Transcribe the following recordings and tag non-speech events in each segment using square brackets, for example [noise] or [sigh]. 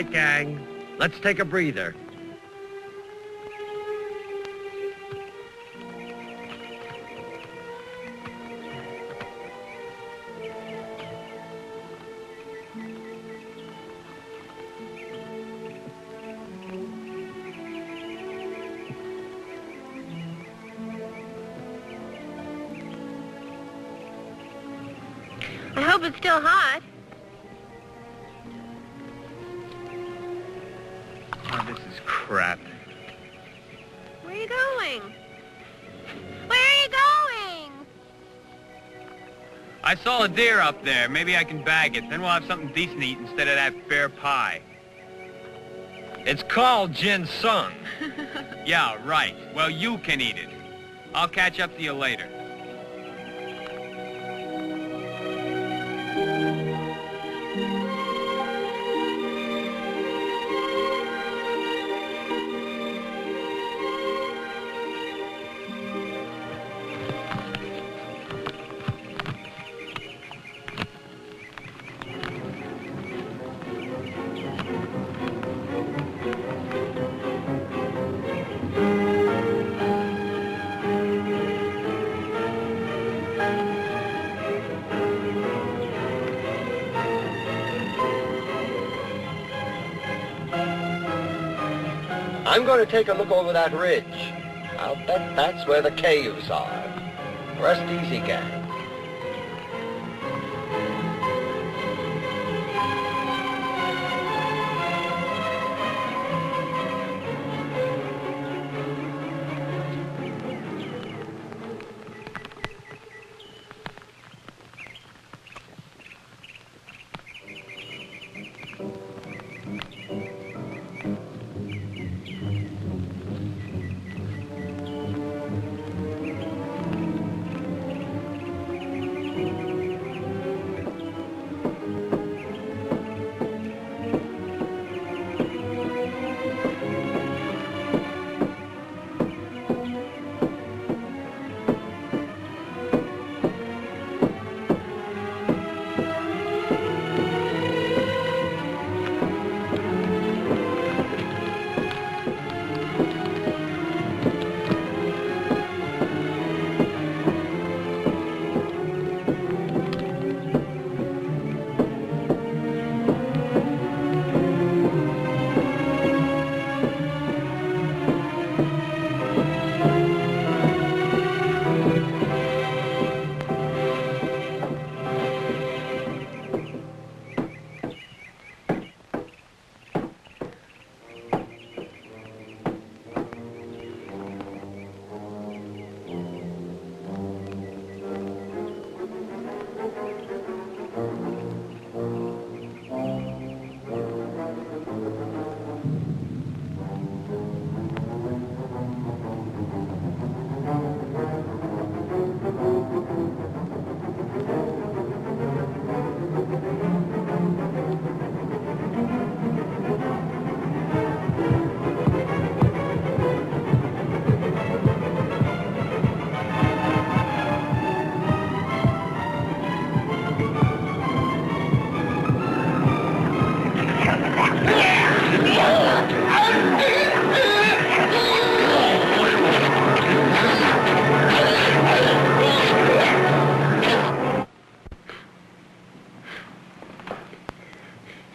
Right, gang. Let's take a breather. I hope it's still hot. This is crap. Where are you going? Where are you going? I saw a deer up there. Maybe I can bag it. Then we'll have something decent to eat instead of that fair pie. It's called ginseng. [laughs] Yeah, right. Well, you can eat it. I'll catch up to you later. I'm going to take a look over that ridge. I'll bet that's where the caves are. Rest easy, gang.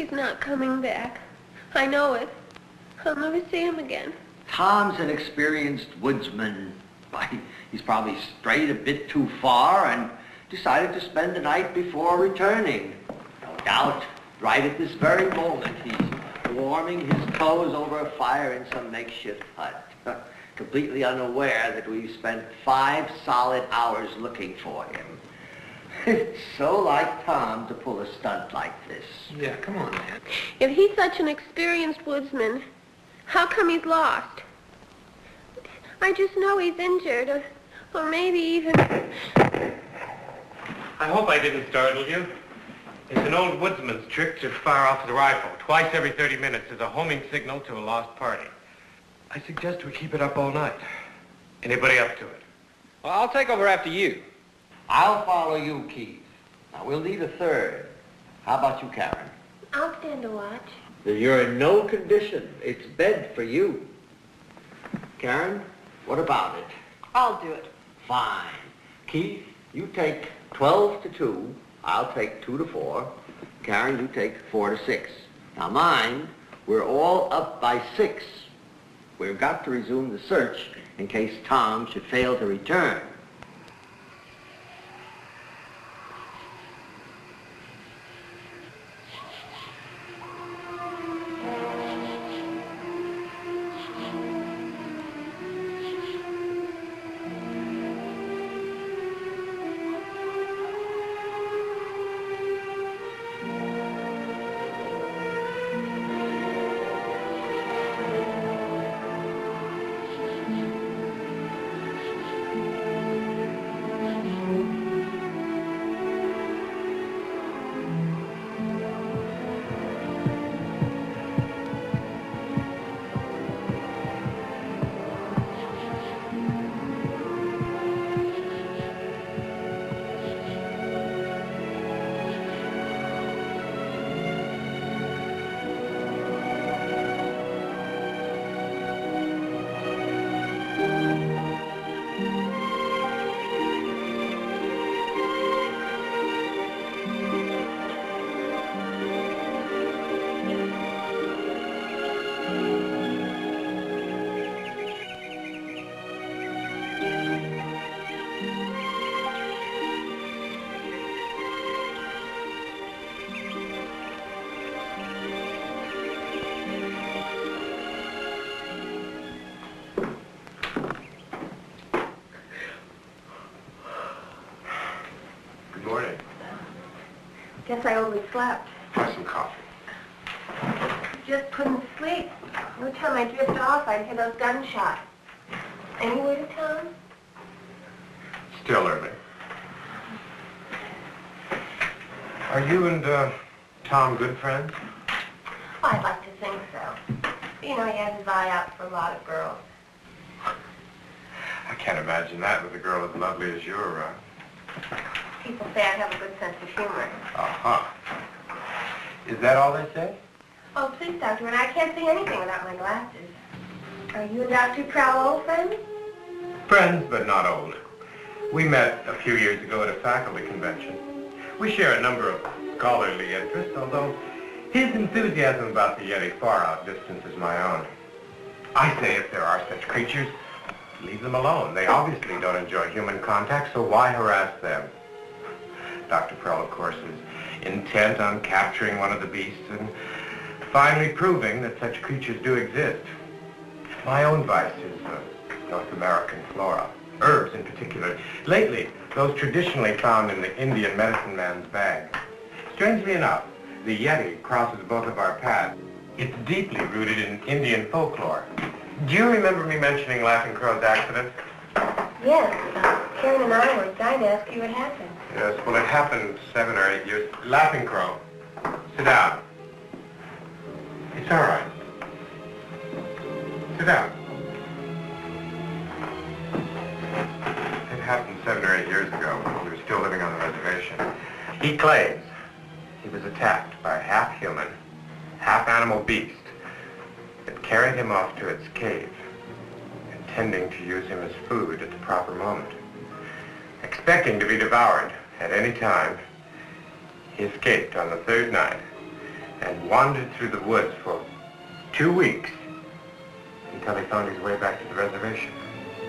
He's not coming back. I know it. I'll never see him again. Tom's an experienced woodsman. He's probably strayed a bit too far and decided to spend the night before returning. No doubt, right at this very moment, he's warming his toes over a fire in some makeshift hut, [laughs] completely unaware that we've spent five solid hours looking for him. It's so like Tom to pull a stunt like this. Yeah, come on, man. If he's such an experienced woodsman, how come he's lost? I just know he's injured, or, or maybe even... I hope I didn't startle you. It's an old woodsman's trick to fire off the rifle. Twice every 30 minutes as a homing signal to a lost party. I suggest we keep it up all night. Anybody up to it? Well, I'll take over after you. I'll follow you, Keith. Now, we'll need a third. How about you, Karen? I'll stand a watch. You're in no condition. It's bed for you. Karen, what about it? I'll do it. Fine. Keith, you take 12 to 2. I'll take 2 to 4. Karen, you take 4 to 6. Now mind, we're all up by 6. We've got to resume the search in case Tom should fail to return. Guess I overslept. Have some coffee. Just couldn't sleep. Every time I drift off, I'd hear those gunshots. Any word of Tom? Still early. Are you and uh, Tom good friends? Oh, I'd like to think so. You know, he has his eye out for a lot of girls. I can't imagine that with a girl as lovely as you're. Uh... People say I have a good sense of humor. Uh-huh. Is that all they say? Oh, please, Doctor, and I can't see anything without my glasses. Are you and Dr. Prowl old friends? Friends, but not old. We met a few years ago at a faculty convention. We share a number of scholarly interests, although his enthusiasm about the Yeti far outdistances my own. I say if there are such creatures, leave them alone. They obviously don't enjoy human contact, so why harass them? Dr. Prell, of course, is intent on capturing one of the beasts and finally proving that such creatures do exist. My own vice is uh, North American flora, herbs in particular. Lately, those traditionally found in the Indian medicine man's bag. Strangely enough, the Yeti crosses both of our paths. It's deeply rooted in Indian folklore. Do you remember me mentioning Laughing Crow's accident? Yes, Karen and I were dying to ask you what happened. Yes, well, it happened seven or eight years. Laughing Crow, sit down. It's all right. Sit down. It happened seven or eight years ago when we were still living on the reservation. He claims he was attacked by a half-human, half-animal beast that carried him off to its cave, intending to use him as food at the proper moment. Expecting to be devoured at any time, he escaped on the third night and wandered through the woods for two weeks until he found his way back to the reservation.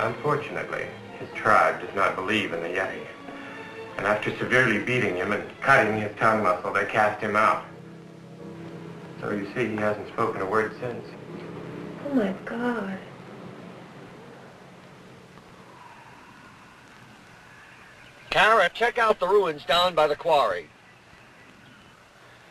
Unfortunately, his tribe does not believe in the Yeti. And after severely beating him and cutting his tongue muscle, they cast him out. So you see, he hasn't spoken a word since. Oh, my God. Kara, check out the ruins down by the quarry.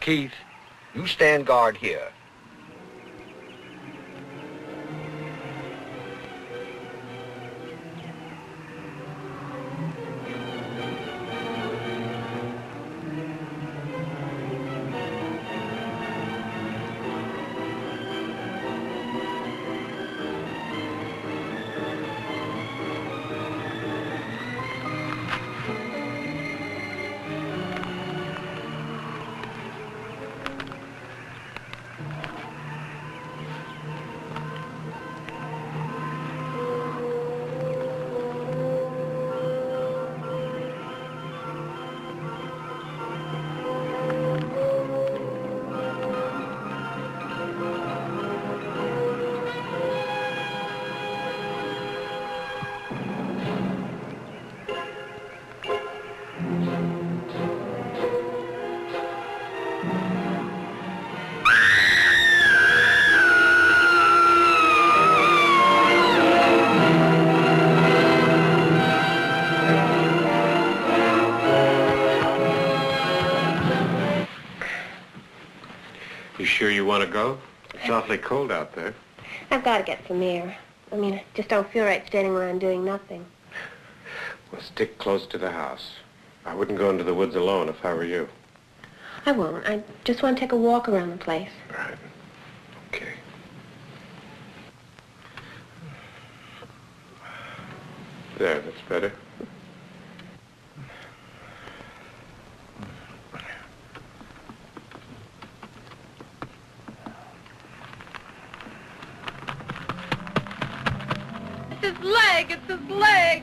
Keith, you stand guard here. Go? It's awfully cold out there. I've got to get some air. I mean, I just don't feel right standing around doing nothing. Well, stick close to the house. I wouldn't go into the woods alone if I were you. I won't. I just want to take a walk around the place. Right. Okay. There, that's better. His leg! It's his leg!